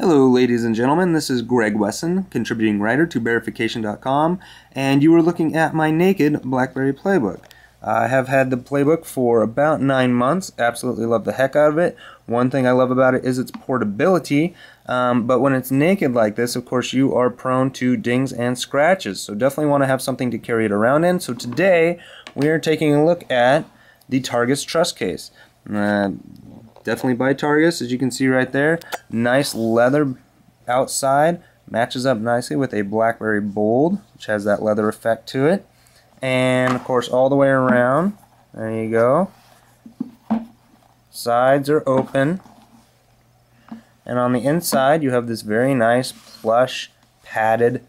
Hello, ladies and gentlemen. This is Greg Wesson, contributing writer to Berryfication.com, and you are looking at my naked BlackBerry playbook. I have had the playbook for about nine months. Absolutely love the heck out of it. One thing I love about it is its portability, um, but when it's naked like this, of course, you are prone to dings and scratches. So definitely want to have something to carry it around in. So today we are taking a look at the Targus Truss Case. Uh, Definitely by Targus, as you can see right there. Nice leather outside. Matches up nicely with a Blackberry Bold, which has that leather effect to it. And, of course, all the way around. There you go. Sides are open. And on the inside, you have this very nice plush padded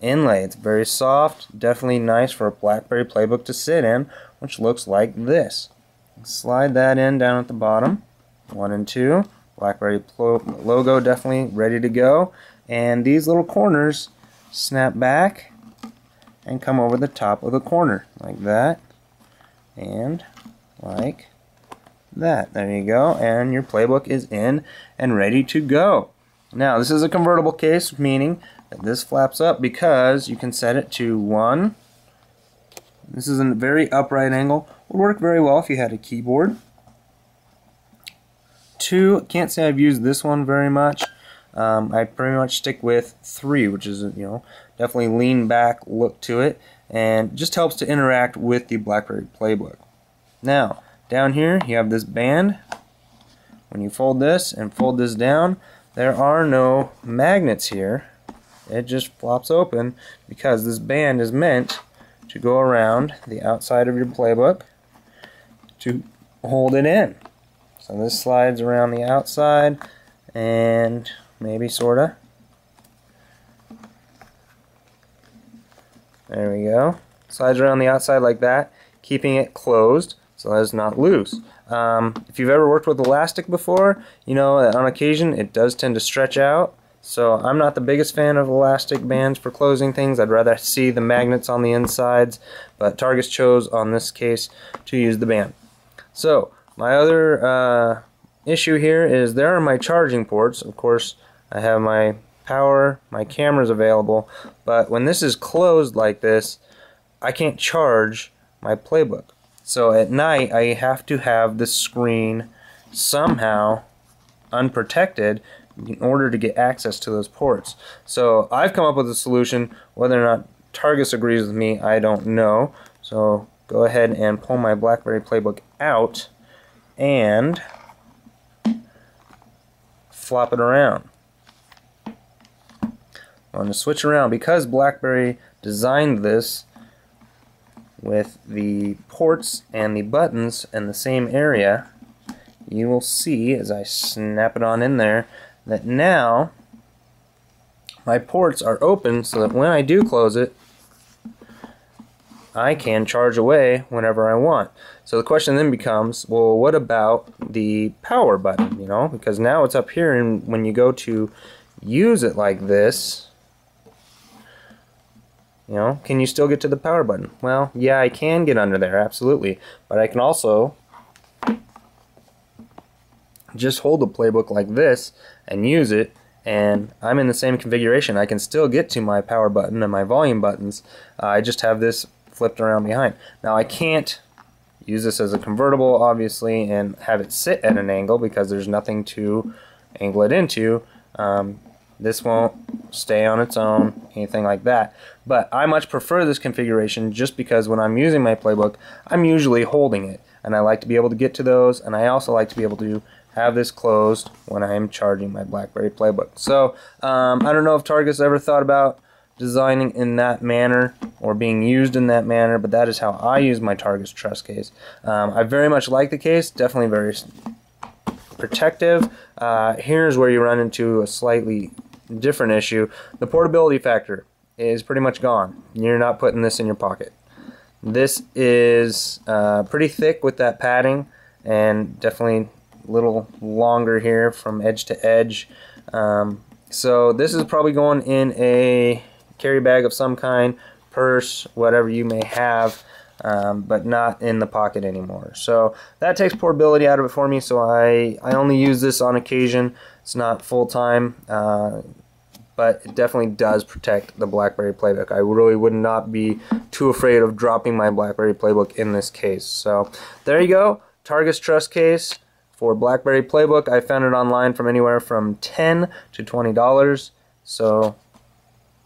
inlay. It's very soft, definitely nice for a BlackBerry playbook to sit in, which looks like this. Slide that in down at the bottom. One and two. BlackBerry logo definitely ready to go. And these little corners snap back and come over the top of the corner like that and like that. There you go. And your playbook is in and ready to go. Now, this is a convertible case, meaning that this flaps up because you can set it to one. This is a very upright angle would work very well if you had a keyboard. Two, can't say I've used this one very much. Um, I pretty much stick with three, which is, you know, definitely lean back look to it, and just helps to interact with the BlackBerry Playbook. Now, down here, you have this band. When you fold this and fold this down, there are no magnets here. It just flops open because this band is meant to go around the outside of your playbook to hold it in. So this slides around the outside and maybe sorta. There we go. Slides around the outside like that, keeping it closed so that it's not loose. Um, if you've ever worked with elastic before, you know on occasion it does tend to stretch out. So I'm not the biggest fan of elastic bands for closing things. I'd rather see the magnets on the insides, but Targus chose on this case to use the band. So, my other uh, issue here is there are my charging ports. Of course, I have my power, my cameras available, but when this is closed like this, I can't charge my playbook. So at night, I have to have the screen somehow unprotected in order to get access to those ports. So I've come up with a solution. Whether or not Targus agrees with me, I don't know. So go ahead and pull my BlackBerry Playbook out and flop it around. I'm going to switch around because BlackBerry designed this with the ports and the buttons in the same area you will see as I snap it on in there that now my ports are open so that when I do close it I can charge away whenever I want. So the question then becomes, well, what about the power button, you know? Because now it's up here and when you go to use it like this, you know, can you still get to the power button? Well, yeah, I can get under there, absolutely. But I can also just hold the playbook like this and use it and I'm in the same configuration. I can still get to my power button and my volume buttons. Uh, I just have this flipped around behind. Now I can't use this as a convertible obviously and have it sit at an angle because there's nothing to angle it into. Um, this won't stay on its own, anything like that. But I much prefer this configuration just because when I'm using my playbook, I'm usually holding it. And I like to be able to get to those, and I also like to be able to have this closed when I'm charging my BlackBerry playbook. So um, I don't know if Targus ever thought about designing in that manner or being used in that manner, but that is how I use my Targus Truss case. Um, I very much like the case, definitely very protective. Uh, here's where you run into a slightly different issue. The portability factor is pretty much gone. You're not putting this in your pocket. This is uh, pretty thick with that padding and definitely a little longer here from edge to edge. Um, so this is probably going in a carry bag of some kind, purse, whatever you may have. um, but not in the pocket anymore. So that takes portability out of it for me. So I, I only use this on occasion. It's not full time, uh, but it definitely does protect the BlackBerry Playbook. I really would not be too afraid of dropping my BlackBerry Playbook in this case. So there you go, Targus Truss Case for BlackBerry Playbook. I found it online from anywhere from 10 to $20. So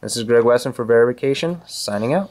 this is Greg Wesson for Berryfication, signing out.